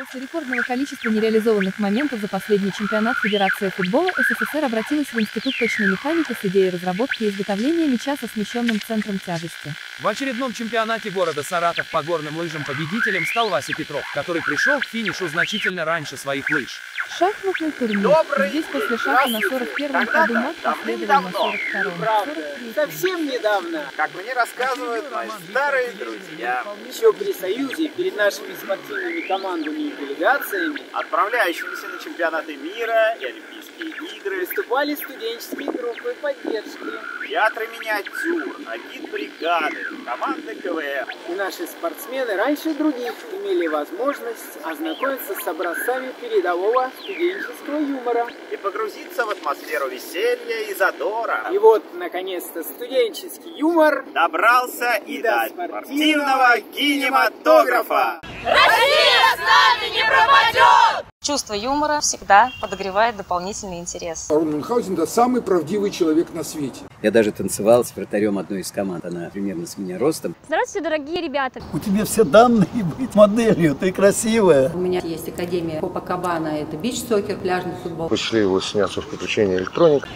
После рекордного количества нереализованных моментов за последний чемпионат Федерация футбола СССР обратилась в Институт точной механики с идеей разработки и изготовления мяча со смещенным центром тяжести. В очередном чемпионате города Саратов по горным лыжам победителем стал Вася Петров, который пришел к финишу значительно раньше своих лыж. Шахматный турнир. Добрый Здесь после шаха на 41-м ходу мат последовал на 42-м. 43-м. Совсем недавно, как мне рассказывают мои старые друзья, еще при Союзе, перед нашими спортивными командами и делегациями, отправляющимися на чемпионаты мира и Олимпийские игры, выступали студенческие группы поддержки, театры миниатюр, агит-бригады, команды КВН. И наши спортсмены раньше других имели возможность ознакомиться с образцами передового студенческого юмора. И погрузиться в атмосферу веселья и задора. И вот, наконец-то, студенческий юмор добрался и до спортивного кинематографа. Чувство юмора всегда подогревает дополнительный интерес. Арон Мюнхгаузен – это самый правдивый человек на свете. Я даже танцевал с вратарем одной из команд. Она примерно с меня ростом. Здравствуйте, дорогие ребята! У тебя все данные быть моделью, ты красивая. У меня есть академия Копакабана, это бич-сокер, пляжный футбол. Пришли его сняться в приключения электроник.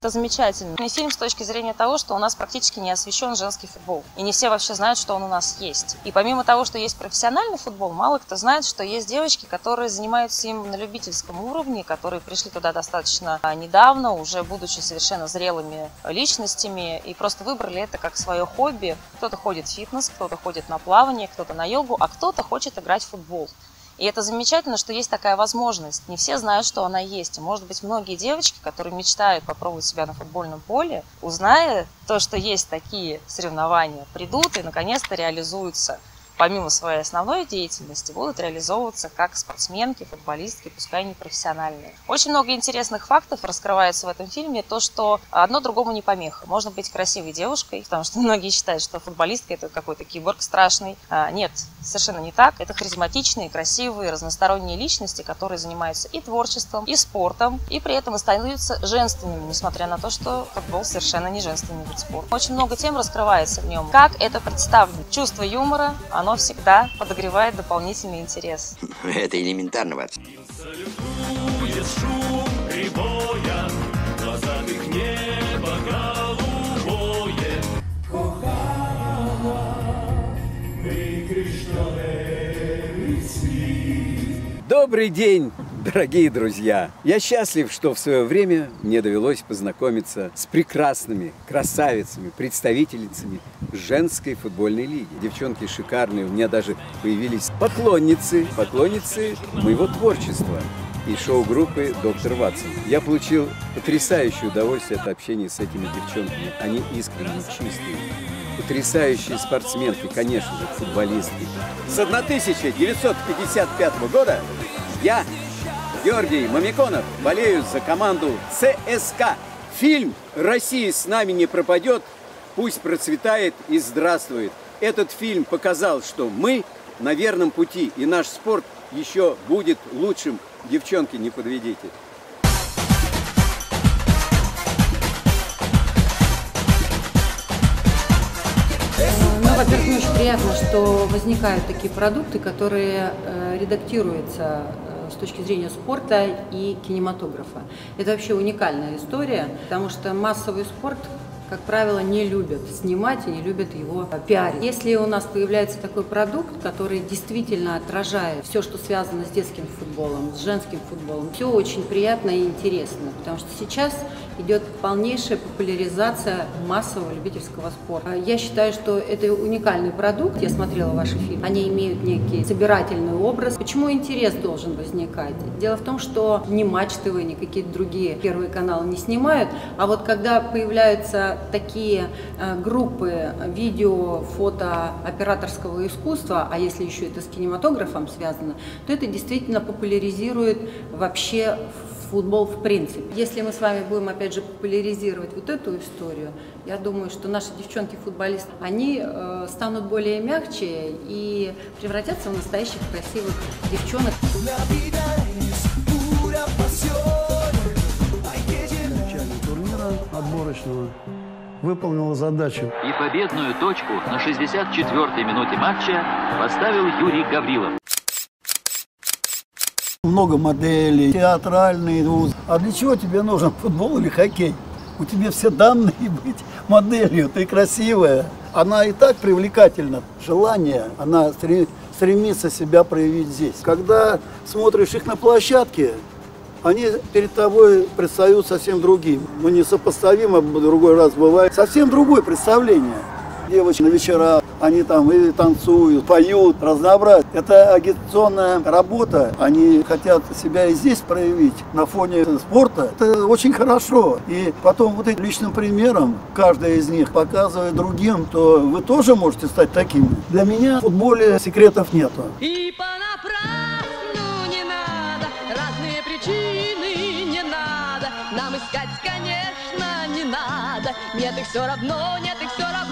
Это замечательно. И фильм с точки зрения того, что у нас практически не освещен женский футбол. И не все вообще знают, что он у нас есть. И помимо того, что есть профессиональный футбол, мало кто знает, что есть девочки, которые занимаются им на любительском уровне, которые пришли туда достаточно а, недавно, уже будучи совершенно зрелыми личностями, и просто выбрали это как свое хобби. Кто-то ходит в фитнес, кто-то ходит на плавание, кто-то на йогу, а кто-то хочет играть в футбол. И это замечательно, что есть такая возможность. Не все знают, что она есть. И, может быть, многие девочки, которые мечтают попробовать себя на футбольном поле, узная то, что есть такие соревнования, придут и наконец-то реализуются помимо своей основной деятельности, будут реализовываться как спортсменки, футболистки, пускай не профессиональные. Очень много интересных фактов раскрывается в этом фильме. То, что одно другому не помеха. Можно быть красивой девушкой, потому что многие считают, что футболистка это какой-то киборг страшный. А, нет, совершенно не так. Это харизматичные, красивые, разносторонние личности, которые занимаются и творчеством, и спортом, и при этом остаются женственными, несмотря на то, что футбол совершенно не женственный вид спорта. Очень много тем раскрывается в нем. Как это представлено? Чувство юмора, оно всегда подогревает дополнительный интерес. Это элементарно, Ватс. Добрый день, дорогие друзья! Я счастлив, что в свое время мне довелось познакомиться с прекрасными красавицами, представительницами женской футбольной лиги. Девчонки шикарные, у меня даже появились поклонницы, поклонницы моего творчества и шоу-группы «Доктор Ватсон». Я получил потрясающее удовольствие от общения с этими девчонками. Они искренне чистые, потрясающие спортсменки, конечно же, футболистки. С 1955 года я, Георгий Мамиконов, болею за команду ЦСКА. Фильм «Россия с нами не пропадет», пусть процветает и здравствует. Этот фильм показал, что мы на верном пути, и наш спорт еще будет лучшим. Девчонки, не подведите. Ну, во-первых, мне очень приятно, что возникают такие продукты, которые э, редактируются точки зрения спорта и кинематографа. Это вообще уникальная история, потому что массовый спорт как правило, не любят снимать и не любят его пиарить. Если у нас появляется такой продукт, который действительно отражает все, что связано с детским футболом, с женским футболом, все очень приятно и интересно, потому что сейчас идет полнейшая популяризация массового любительского спорта. Я считаю, что это уникальный продукт. Я смотрела ваши фильмы. Они имеют некий собирательный образ. Почему интерес должен возникать? Дело в том, что ни Матч ТВ, ни какие-то другие первые каналы не снимают, а вот когда появляются такие э, группы видео, фото операторского искусства, а если еще это с кинематографом связано, то это действительно популяризирует вообще футбол в принципе. Если мы с вами будем, опять же, популяризировать вот эту историю, я думаю, что наши девчонки-футболисты, они э, станут более мягче и превратятся в настоящих красивых девчонок. Турнира отборочного выполнила задачу. И победную точку на 64-й минуте матча поставил Юрий Гаврилов. Много моделей, театральные вузы. А для чего тебе нужен футбол или хоккей? У тебя все данные быть моделью, ты красивая. Она и так привлекательна. Желание, она стремится себя проявить здесь. Когда смотришь их на площадке, они перед тобой предстают совсем другим. Ну, несопоставимо, другой раз бывает. Совсем другое представление. Девочки на вечера, они там и танцуют, поют, разнообразие. Это агитационная работа. Они хотят себя и здесь проявить на фоне спорта. Это очень хорошо. И потом вот этим личным примером каждая из них показывает другим, то вы тоже можете стать такими. Для меня в футболе секретов нету. И понапрасну не надо, разные причины не надо. Нам искать, конечно, не надо. Нет их все равно, нет их все равно.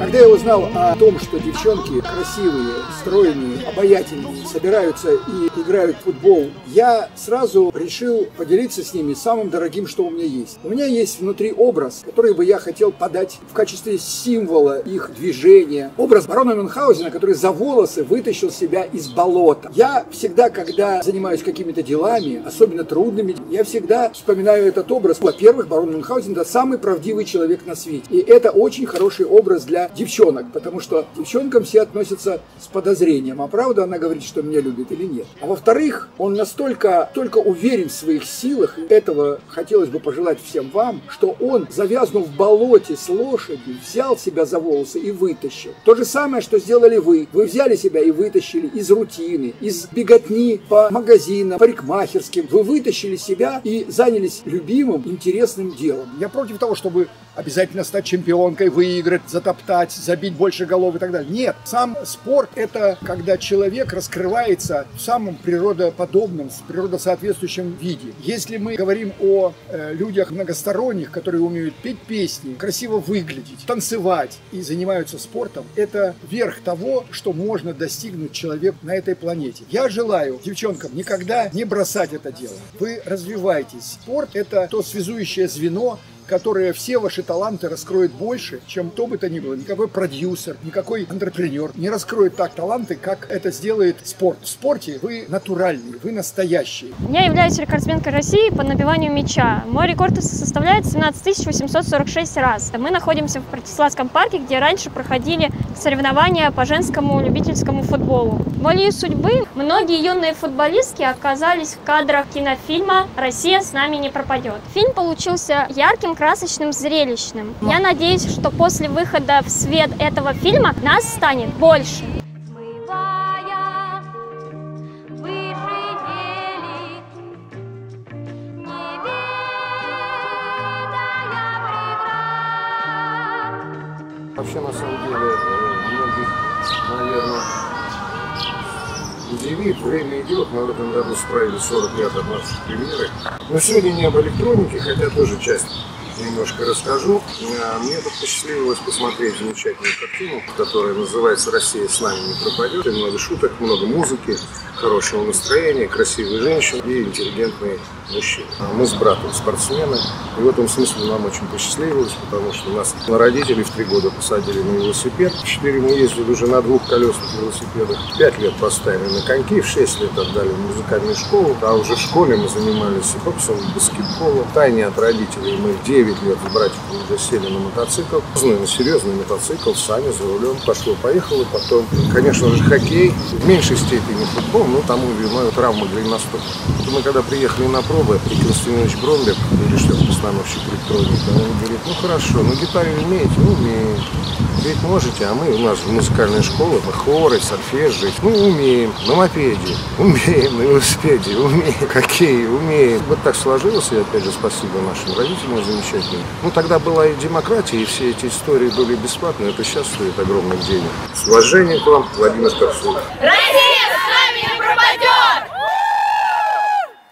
Когда я узнал о том, что девчонки красивые, стройные, обаятельные, собираются и играют в футбол, я сразу решил поделиться с ними самым дорогим, что у меня есть. У меня есть внутри образ, который бы я хотел подать в качестве символа их движения. Образ барона Мюнхгаузена, который за волосы вытащил себя из болота. Я всегда, когда занимаюсь какими-то делами, особенно трудными, я всегда вспоминаю этот образ. Во-первых, барон Мюнхгаузен – это самый правдивый человек на свете. И это очень хороший образ для девчонок, потому что девчонкам все относятся с подозрением, а правда она говорит, что меня любит или нет. А во-вторых, он настолько только уверен в своих силах, и этого хотелось бы пожелать всем вам, что он, завязнув в болоте с лошадью, взял себя за волосы и вытащил. То же самое, что сделали вы. Вы взяли себя и вытащили из рутины, из беготни по магазинам, парикмахерским. Вы вытащили себя и занялись любимым, интересным делом. Я против того, чтобы обязательно стать чемпионкой, выиграть, затоптать, забить больше голов и так далее. Нет, сам спорт – это когда человек раскрывается в самом природоподобном, природосоответствующем виде. Если мы говорим о э, людях многосторонних, которые умеют петь песни, красиво выглядеть, танцевать и занимаются спортом, это верх того, что можно достигнуть человек на этой планете. Я желаю девчонкам никогда не бросать это дело. Вы развиваетесь. Спорт – это то связующее звено, которое все ваши таланты раскроет больше, чем то бы то ни было. Никакой продюсер, никакой антрепренер не раскроет так таланты, как это сделает спорт. В спорте вы натуральные, вы настоящие. Я являюсь рекордсменкой России по набиванию мяча. Мой рекорд составляет 17 846 раз. Мы находимся в Братиславском парке, где раньше проходили соревнования по женскому любительскому футболу. Волею судьбы многие юные футболистки оказались в кадрах кинофильма «Россия с нами не пропадет». Фильм получился ярким, красочным, зрелищным. Я надеюсь, что после выхода в свет этого фильма нас станет больше. Вообще, на самом деле, э, многих, наверное, удивит. Время идет, мы в этом году справили 40 лет от нашей премьеры. Но сегодня не об электронике, хотя тоже часть немножко расскажу. А, Мне тут посчастливилось посмотреть замечательную картину, которая называется «Россия с нами не пропадет». И много шуток, много музыки, хорошего настроения, красивые женщины и интеллигентные мужчины. А Мы с братом спортсмены, и в этом смысле нам очень посчастливилось, потому что нас на родителей в три года посадили на велосипед. В четыре мы ездили уже на двухколесных велосипедах. В пять лет поставили на коньки, в шесть лет отдали в музыкальную школу, а уже в школе мы занимались боксом, и баскетболом. Тайне от родителей мы в 9 лет с братиком уже сели на мотоцикл. На серьезный мотоцикл, сами за рулем. Пошло-поехало, потом, конечно же, хоккей. В меньшей степени футбол, но тому виной травмы голеностоп. Мы когда приехали на пробы, и Константинович Бромберг, режиссер, постановщик электроника, он говорит, ну хорошо, ну гитаре умеете? Ну, умеем. Петь можете, а мы, у нас в музыкальной школе, мы хоры, сольфеджи, ну, умеем. На мопеде, умеем, на велосипеде, умеем. Хоккей, умеем. Вот так сложилось, и опять же спасибо нашим родителям замечательным. Ну, тогда была и демократия, и все эти истории были бесплатные, это сейчас стоит огромных денег. С уважением к вам, Владимир Ковсуд. Россия с нами не пропадет!